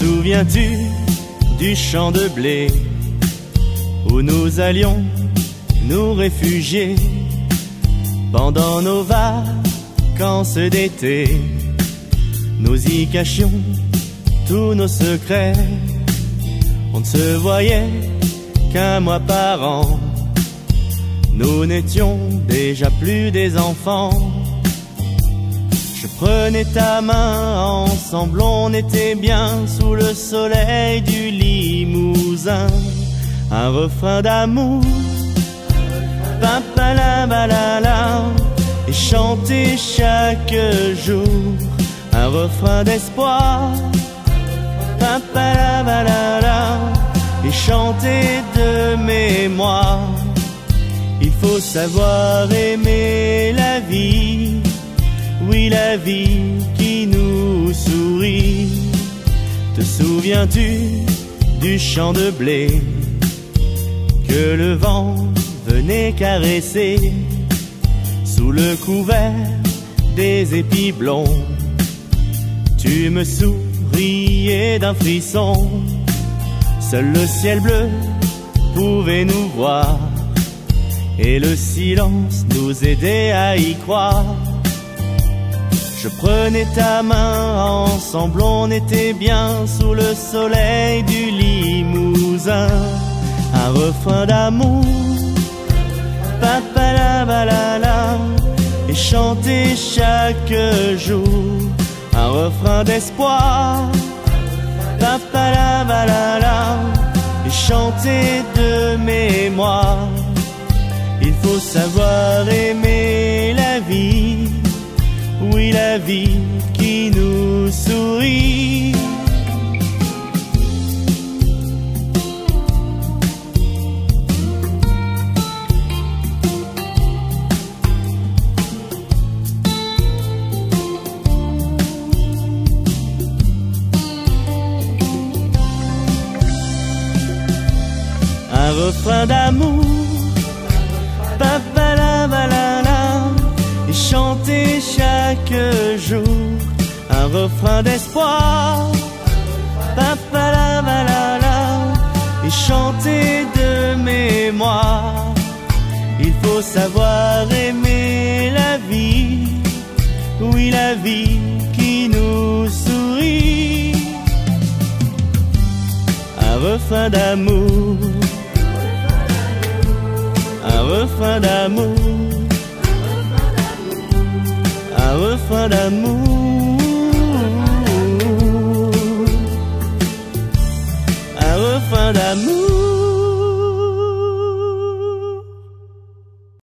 souviens-tu du champ de blé où nous allions nous réfugier pendant nos vacances d'été? Nous y cachions tous nos secrets. On ne se voyait qu'un mois par an. Nous n'étions déjà plus des enfants Je prenais ta main, ensemble on était bien Sous le soleil du Limousin. Un refrain d'amour. La et chanter chaque jour. Un refrain d'espoir. la et chanter de mémoire. Il faut savoir aimer la vie, oui la vie qui nous sourit. Te souviens-tu du champ de blé que le vent venez caresser? Sous le couvert des épis blonds. Tu me souriais d'un frisson, seul le ciel bleu pouvait nous voir et le silence nous aidait à y croire. Je prenais ta main, ensemble on était bien sous le soleil du Limousin, un refrain d'amour. La et chanter chaque jour. Un refrain d'espoir. la et chanter de mémoire. Il faut savoir aimer la vie, la vie qui nous sourit. refrain d'amour. Chaque jour un refrain d'espoir. la et chanter de mémoire. Il faut savoir aimer la vie, oui la vie qui nous sourit. Un refrain d'amour un refrain d'amour, un refrain d'amour, un refrain d'amour.